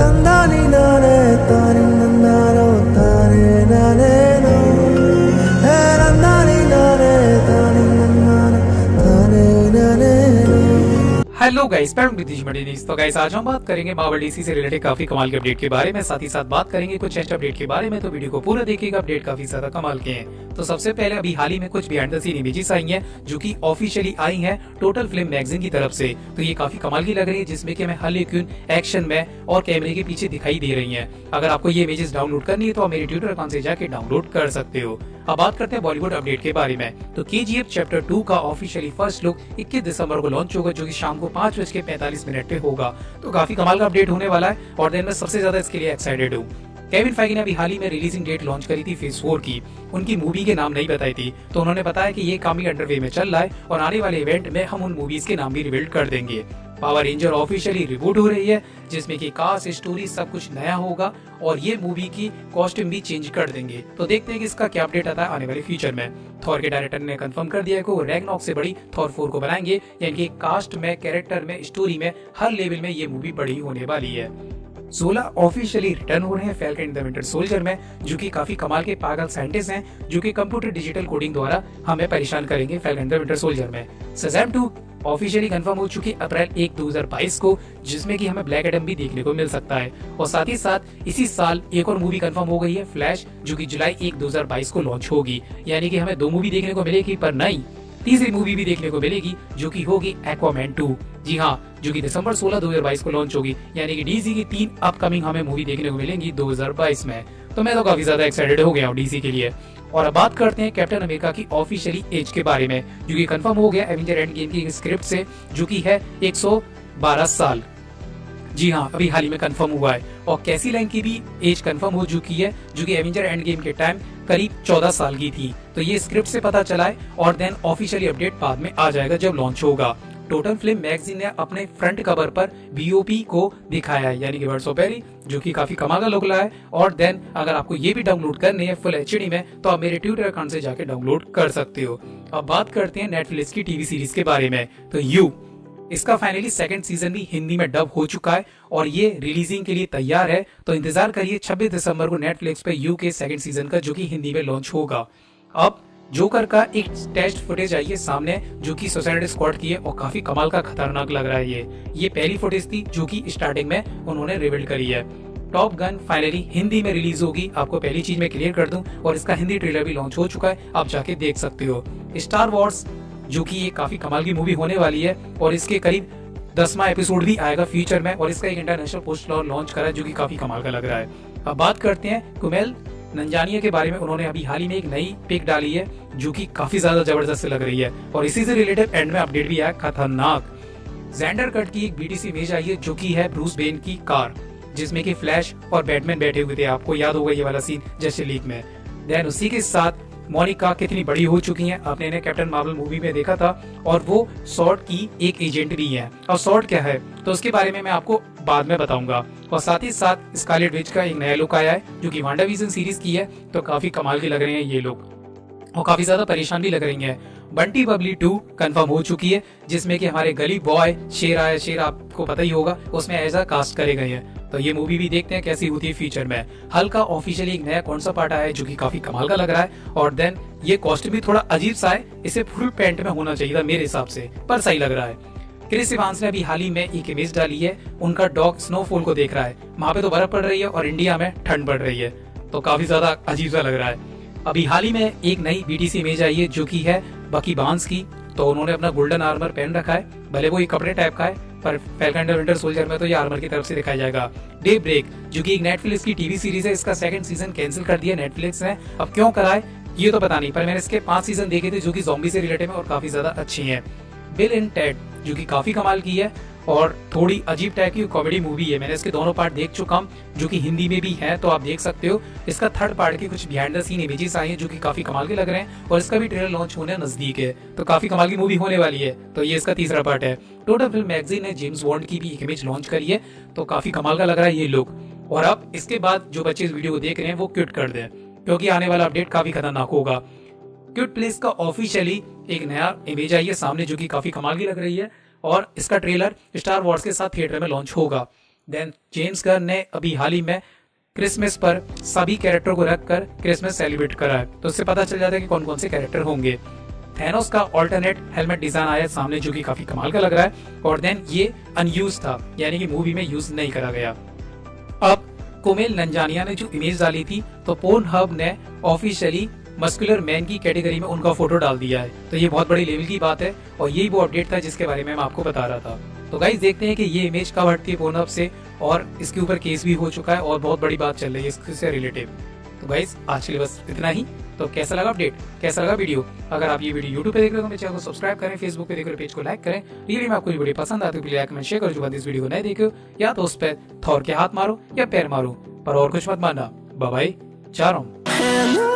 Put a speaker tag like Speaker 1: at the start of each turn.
Speaker 1: तंदा नी ना रहता
Speaker 2: hello guys तो गाइस आज हम बात करेंगे मार्वल डीसी से रिलेटेड काफ़ी कमाल के अपडेट के बारे में, साथ ही साथ बात करेंगे कुछ टेस्ट अपडेट के बारे में तो वीडियो को पूरा देखिएगा अपडेट काफ़ी ज़्यादा कमाल के हैं। तो सबसे पहले अभी हाल ही में कुछ बिहाइंड द इमेजेस आई हैं, जो कि ऑफिशियली आई हैं टोटल फ़िल्म मैगजीन की तरफ़ से। तो ये काफ़ी कमाल की लग रही है, जिसमें की हमें हर क्यून एक्शन में और कैमरे के पीछे दिखाई दे रही है। अगर आपको ये इमेजेस डाउनलोड करनी है तो आप मेरे ट्विटर अकाउंट से जाके डाउनलोड कर सकते हो। अब बात करते हैं बॉलीवुड अपडेट के बारे में। तो के जी एफ़ चैप्टर टू का ऑफिशियली फ़र्स्ट लुक 21 दिसंबर को लॉन्च होगा, जो कि शाम को पाँच बज के पैंतालीस मिनट पे होगा। तो काफ़ी कमाल का अपडेट होने वाला है और देन मैं सबसे ज़्यादा इसके लिए एक्साइटेड हूँ। केविन फाइगी ने अभी हाल ही में रिलीजिंग डेट लॉन्च करी थी फ़ेज़ फोर की। उनकी मूवी के नाम नहीं बताई थी। तो उन्होंने बताया कि ये काम ही अंडरवे में चल रहा है और आने वाले इवेंट में हम उन मूवीज़ के नाम भी रिवील कर देंगे। पावर रेंजर ऑफिशियली रिबूट हो रही है, जिसमें कि कास्ट स्टोरी सब कुछ नया होगा और ये मूवी की कॉस्ट्यूम भी चेंज कर देंगे। तो देखते हैं कि इसका क्या अपडेट आता है आने वाले फ्यूचर में। थॉर के डायरेक्टर ने कंफर्म कर दिया है कि वो रैगनॉक से बड़ी थॉर फोर को बनाएँगे, यानी कि कास्ट में कैरेक्टर में स्टोरी में, हर लेवल में ये मूवी बड़ी होने वाली है। 16 ऑफिशियली रिटर्न हो रहे हैं Falcon in the Winter Soldier में, जो कि काफ़ी कमाल के पागल साइंटिस्ट हैं, जो कि कंप्यूटर डिजिटल कोडिंग द्वारा हमें परेशान करेंगे Falcon in the Winter Soldier में। सजैम 2 ऑफिशियली कंफर्म हो चुकी अप्रैल एक 2022 को, जिसमें कि हमें ब्लैक एडम भी देखने को मिल सकता है। और साथ ही साथ, इसी साल एक और मूवी कंफर्म हो गई है फ्लैश जो कि जुलाई एक 2022 को लॉन्च होगी। यानी कि हमें दो मूवी देखने को मिलेगी, पर नहीं, तीसरी मूवी भी देखने को मिलेगी, जो कि होगी एक्वामैन 2 जी हाँ जो कि दिसंबर 16 2022 को लॉन्च होगी। यानी कि डीसी की तीन अपकमिंग हमें मूवी देखने को मिलेंगी 2022 में। तो मैं तो काफ़ी ज़्यादा एक्साइटेड हो गया हूँ डीसी के लिए। और अब बात करते हैं कैप्टन अमेरिका की ऑफिशियली एज के बारे में, जो कि कंफर्म हो गया एवेंजर एंड गेम की स्क्रिप्ट से, जो कि है 112 साल। जी हाँ अभी हाल ही में कंफर्म हुआ है। और कैसी लाइन की भी एज कंफर्म हो चुकी है, जो कि एवेंजर एंड गेम के टाइम करीब 14 साल की थी। तो ये स्क्रिप्ट से पता चला है और देन ऑफिशियली अपडेट बाद में आ जाएगा जब लॉन्च होगा। टोटल फ़िल्म मैगजीन ने अपने फ्रंट कवर पर बीओपी को दिखाया है, यानी कि वर्ड्स ऑफ़ पेरी, जो कि काफ़ी कमाल का लुक रहा है। और देन अगर आपको ये भी डाउनलोड करनी है फुल एचडी में तो आप मेरे ट्विटर अकाउंट से जाके डाउनलोड कर सकते हो। अब बात करते हैं नेटफ्लिक्स की टीवी सीरीज़ के बारे में। तो यू इसका फाइनली सेकंड सीज़न भी हिंदी में डब हो चुका है और ये रिलीजिंग के लिए तैयार है। तो इंतज़ार करिए 26 दिसंबर को नेटफ्लिक्स पे यू के सेकंड सीज़न का, जो कि हिंदी में लॉन्च होगा। अब जोकर का एक टेस्ट फुटेज आई है सामने, जो कि सोसाइटी स्क्वाड की है, और काफ़ी कमाल का खतरनाक लग रहा है ये। ये पहली फुटेज थी, जो कि स्टार्टिंग में उन्होंने रिवील करी है। टॉप गन फाइनली हिंदी में रिलीज़ होगी। आपको पहली चीज़ मैं क्लियर कर दूँ, और इसका हिंदी ट्रेलर भी लॉन्च हो चुका है, आप जाके देख सकते हो। स्टार वॉर्स जो कि ये काफ़ी कमाल की मूवी होने वाली है, और इसके करीब दसवा एपिसोड भी आएगा फ्यूचर में, और इसका एक इंटरनेशनल पोस्ट लॉन्च करा है, जो कि काफ़ी कमाल का लग रहा है। अब बात करते हैं कुमेल नंजानिया के बारे में उन्होंने अभी हाल ही में एक नई पिक डाली है, जो की काफ़ी ज़्यादा ज़बरदस्त लग रही है। और इसी से रिलेटेड एंड में अपडेट भी आया, खतरनाक। जेंडर कट की एक बीटीसी इमेज आई है, जो की है ब्रूस बेन की कार, जिसमें कि फ्लैश और बैटमैन बैठे हुए थे। आपको याद होगा ये वाला सीन जैसे लीग में। देन उसी के साथ मोनिका कितनी बड़ी हो चुकी हैं? आपने इन्हें कैप्टन मार्वल मूवी में देखा था और वो सॉर्ट की एक एजेंट भी है। और सॉर्ट क्या है? तो उसके बारे में मैं आपको बाद में बताऊँगा। और साथ ही साथ स्कारलेट विच का एक नया लुक आया है, जो कि वांडा विजन सीरीज़ की है तो काफ़ी कमाल के लग रहे हैं ये लोग। और काफ़ी ज़्यादा परेशान भी लग रही है। बंटी बबली टू कंफर्म हो चुकी है, जिसमें कि हमारे गली बॉय शेर आया, शेर आपको पता ही होगा, उसमें एज अ कास्ट करे गए हैं। तो ये मूवी भी देखते हैं कैसी होती है फ्यूचर में। हल्का ऑफिशियली एक नया कौन सा पार्ट आया है जो कि काफ़ी कमाल का लग रहा है और देन ये कॉस्ट्यूम भी थोड़ा अजीब सा है, इसे फुल पैंट में होना चाहिए था मेरे हिसाब से, पर सही लग रहा है। क्रिस इवांस ने अभी हाल ही में एक इमेज डाली है, उनका डॉग स्नोफॉल को देख रहा है। वहाँ पे तो बर्फ़ पड़ रही है और इंडिया में ठंड पड़ रही है तो काफ़ी ज़्यादा अजीब सा लग रहा है। अभी हाल ही में एक नई बीटीसी इमेज आई है जो की है बकी बाँस की तो उन्होंने अपना गोल्डन आर्मर पहन रखा है, भले वो एक कपड़े टाइप का है पर विंटर सोल्जर में तो ये आर्मर की तरफ़ से दिखाया जाएगा। डे ब्रेक जो कि नेटफ्लिक्स की टीवी सीरीज़ है, इसका सेकंड सीज़न कैंसिल कर दिया नेटफ्लिक्स ने। अब क्यों कराए, ये तो पता नहीं, पर मैंने इसके पाँच सीज़न देखे थे, जो कि जॉम्बी से रिलेटेड है और काफ़ी ज़्यादा अच्छी है। बिल इन टेड जो कि काफ़ी कमाल की है और थोड़ी अजीब टाइप की कॉमेडी मूवी है। मैंने इसके दोनों पार्ट देख चुका हूँ, जो कि हिंदी में भी है तो आप देख सकते हो। इसका थर्ड पार्ट की कुछ बिहाइंड द सीन इमेजेस आई हैं, जो कि काफ़ी कमाल के लग रहे हैं, और इसका भी ट्रेलर लॉन्च होने नज़दीक है। तो काफ़ी कमाल की मूवी होने वाली है। तो ये इसका तीसरा पार्ट है। टोटल फ़िल्म मैगजीन ने जेम्स बॉन्ड की भी एक इमेज लॉन्च करी है तो काफ़ी कमाल का लग रहा है ये लुक और अब इसके बाद जो बच्चे इस वीडियो को देख रहे हैं, वो क्यूट कर दें, क्योंकि आने वाला अपडेट काफ़ी खतरनाक होगा। क्यूट प्लेस का ऑफिशियली एक नया इमेज आई है सामने जो कि काफ़ी कमाल की लग रही है और इसका ट्रेलर स्टार वॉर्स के साथ थिएटर में लॉन्च होगा। देन जेम्स गन ने अभी हाल ही में क्रिसमस पर सभी कैरेक्टर को रखकर क्रिसमस सेलिब्रेट करा है। तो उससे पता चल जाता है कि कौन कौन से कैरेक्टर होंगे। थैनोस का ऑल्टरनेट हेलमेट डिज़ाइन आया सामने जो कि काफ़ी कमाल का लग रहा है और देन ये अनयूज था, यानी कि मूवी में यूज़ नहीं करा गया। अब कुमेल नंजानिया ने जो इमेज डाली थी तो पोर्न हब ने ऑफिशियली मस्कुलर मैन की कैटेगरी में उनका फ़ोटो डाल दिया है। तो ये बहुत बड़ी लेवल की बात है और यही वो अपडेट था जिसके बारे में मैं आपको बता रहा था। तो गाइज़ देखते हैं कि ये इमेज कब हटती है पोर्नहब से और इसके ऊपर केस भी हो चुका है और बहुत बड़ी बात चल रही है इससे रिलेटेड तो गाइज़ आज के लिए बस इतना ही। तो कैसा लगा अपडेट कैसा लगा वीडियो अगर आप ये वीडियो यूट्यूब पे देख रहे हो तो मेरे चैनल को सब्सक्राइब करें फेसबुक पे देख रहे हो पेज को लाइक करें। रियली में आपको वीडियो पसंद आती है लाइक शेयर करो जो बात इस वीडियो को नहीं देखो या तो उस पर थौर के हाथ मारो या पैर मारो। पर और कुछ मत मानना। हूँ
Speaker 1: And